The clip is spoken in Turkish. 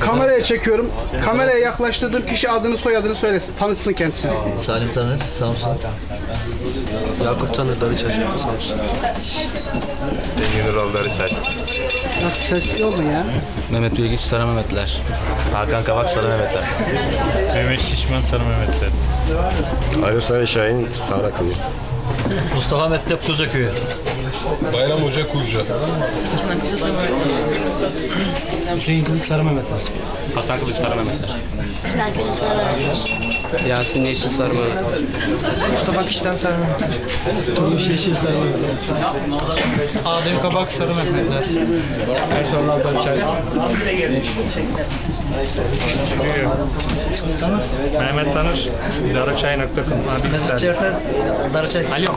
Kameraya çekiyorum. Kameraya yaklaştırdığım kişi adını soyadını söylesin. Tanıtsın kendisini. Salim Tanır, Samsun. Yakup Tanır Darıçay. Samsun. Engin Ural Darıçay. Nasıl sessiz oldun ya? Mehmet Bilgiç, Sarı Mehmetler. Hakan Kavak Sarı Mehmetler. Mehmet Şişman Sarı Mehmetler. Ayur Sarı Şahin Sağraklı. Mustafa Metlep Tuzaköy'ü. Bayram Hoca Kulca. Hüseyin Kılıç, Sarı Mehmetler. Hasan Kılıç Sarı Mehmetler. Sinan Köse Sarı Mehmetler. Yasin Yeşil, Sarı Mehmetler. Mustafa Kişten Sarı Turmuş Yeşil, Sarı Mehmetler. Adem Kabak, Sarı Mehmetler. Ertuğrul Darıçay. Mehmet Tanır. Darıçay.com. Abi ister. Darıçay. Alo.